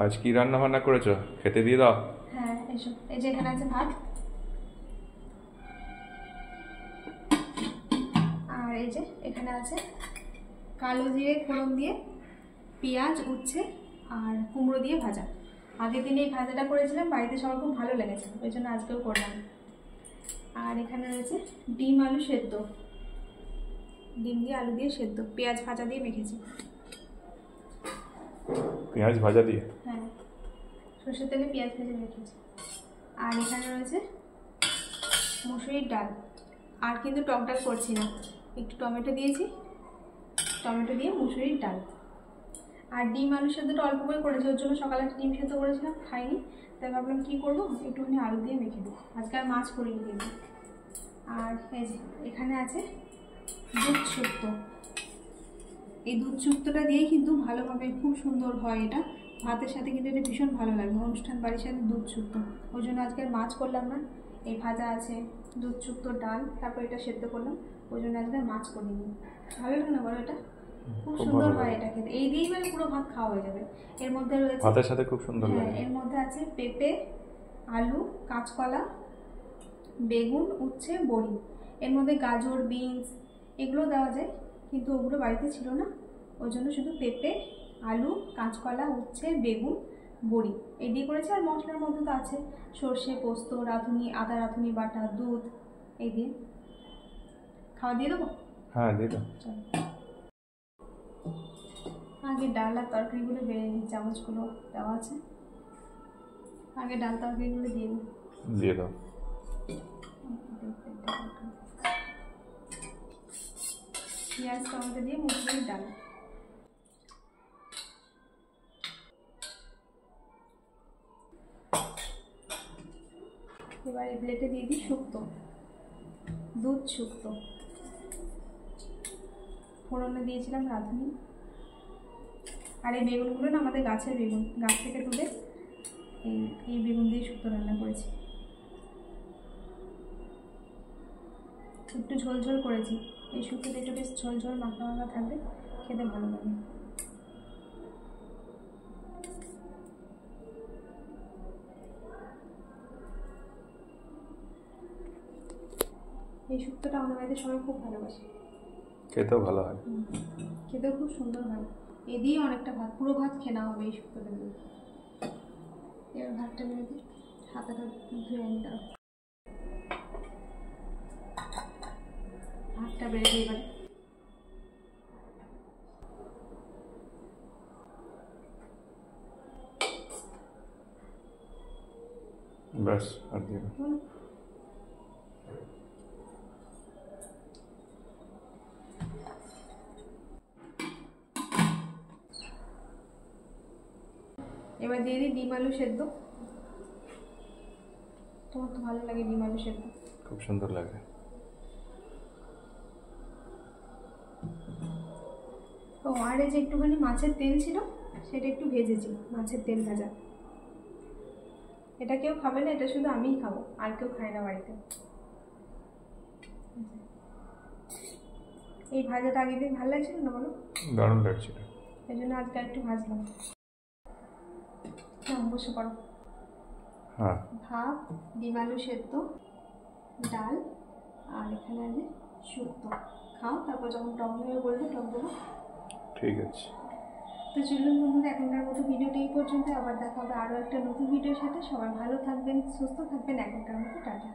আজ কি রান্না বান্না করেছ? খেতে দিয়ে দাও। হ্যাঁ এসো। এই যে এখানে আছে ভাত। আর এই যে এখানে আছে কালো জিরে ফোড়ন দিয়ে পেঁয়াজ উচ্ছে আর কুমড়ো দিয়ে ভাজা। আগের দিন এই ভাজাটা করেছিলাম বাড়িতে সবার খুব ভালো লেগেছে ওই জন্য আজকেও করলাম। আর এখানে রয়েছে ডিম আলু সেদ্ধ। ডিম দিয়ে আলু দিয়ে সেদ্ধ। পেঁয়াজ ভাজা দিয়ে মেখেছি। পেঁয়াজ ভাজা দিয়ে? সর্ষের তেলে পেঁয়াজ ভেজে রেখেছি। আর এখানে রয়েছে মুসুরির ডাল। আর কিন্তু টক ডাল করছি না। একটু টমেটো দিয়েছি। টমেটো দিয়ে মুসুরির ডাল। আর ডিম আলু সেদ্ধটা অল্প করে করেছি। ওর জন্য সকালে ডিম সেদ্ধ করেছিলাম, খাইনি। তাই ভাবলাম কী করব? একটুখানি আলু দিয়ে মেখে দিই আজকে আর মাছ করিনি কিন্তু। আর এই এখানে আছে দুধ শুক্তো এই দুধ শুক্তোটা দিয়েই কিন্তু ভালোভাবে খুব সুন্দর হয় এটা। ভাতের সাথে কিন্তু এটা ভীষণ ভালো লাগে। অনুষ্ঠান বাড়ির সাথে দুধ শুক্তো ওই জন্য আজকে মাছ করলাম না। এই ভাজা আছে দুধ শুক্তো ডাল তারপর এটা সেদ্ধ করলাম। ওই জন্য আজকে মাছ করিনি। ভালো লাগে না বলো এটা? খুব খুব সুন্দর হয় এটা খেতে। এই দিয়েই মানে পুরো ভাত খাওয়া হয়ে যাবে। এর মধ্যে রয়েছে ভাতের সাথে খুব সুন্দর হ্যাঁ লাগে। এর মধ্যে আছে পেঁপে আলু কাঁচকলা বেগুন উচ্ছে বড়ি। এর মধ্যে গাজর বিনস এগুলো দেওয়া যায়। কিন্তু ওগুলো বাড়িতে ছিল না। ওই জন্য শুধু পেঁপে আলু কাঁচকলা উচ্ছে বেগুন বড়ি। এই দিয়ে করেছে আর মশলার মধ্যে তো আছে। সর্ষে পোস্ত রাঁধুনি আদা রাঁধুনি বাটা দুধ এই দিয়ে। খাওয়া দিয়ে দেবো? হ্যাঁ দিয়ে দাও। আগে ডাল আর তরকারিগুলো বেড়ে নিই চামচগুলো দেওয়া আছে। আগে ডাল তরকারিগুলো দিয়ে নিই দিয়ে দাও। পেঁয়াজ টমেটো দিয়ে মুসুরির ডাল। এবার এই প্লেটে দিয়ে দিই শুক্তো। দুধ শুক্তো। ফোড়নে দিয়েছিলাম রাঁধুনি। আর এই বেগুনগুলো না আমাদের গাছের বেগুন, গাছ থেকে তুলে এই এই বেগুন দিয়ে শুক্তো রান্না করেছি। একটু ঝোল ঝোল করেছি। এই শুক্তোটা একটু বেশ ঝোল ঝোল মাখা মাখা থাকবে, খেতে ভালো লাগে। এই শুক্তোটা আমাদের বাড়িতে সবাই খুব ভালোবাসে। খেতেও ভালো হয়। খেতেও খুব সুন্দর হয়। এ দিয়ে অনেকটা ভাত পুরো ভাত খেনা হবে এই শুক্তোটা দিয়ে। এবার ভাতটা নিয়ে দিই। হাতাটা ধুয়ে নিতে ভাতটা বেড়ে দিই এবারে। ব্যাস আর দিয়ে এবার দিয়ে দিই ডিম আলু সেদ্ধ। তোমার তো ভালো লাগে ডিম আলু সেদ্ধ। খুব সুন্দর লাগে। ও আর এই যে একটুখানি মাছের তেল ছিল সেটা একটু ভেজেছি মাছের তেল ভাজা। এটা কেউ খাবে না এটা শুধু আমিই খাব আর কেউ খায় না বাড়িতে। এই ভাজাটা আগের দিন ভালো লাগছিল না বলো? দারুণ লাগছিল। এই জন্য আজকে একটু ভাজলাম। হ্যাঁ বসে পড়ো। হ্যাঁ। ভাত ডিম আলু সেদ্ধ ডাল আর এখানে আছে শুক্তো। খাও তারপর যখন টক দেবে বলবে টক দেবো ঠিক আছে। তো চলুন বন্ধুরা এখনকার মতো ভিডিওটা এই পর্যন্ত আবার দেখা হবে আরও একটা নতুন ভিডিওর সাথে। সবাই ভালো থাকবেন সুস্থ থাকবেন। এখনকার মতো টাটা।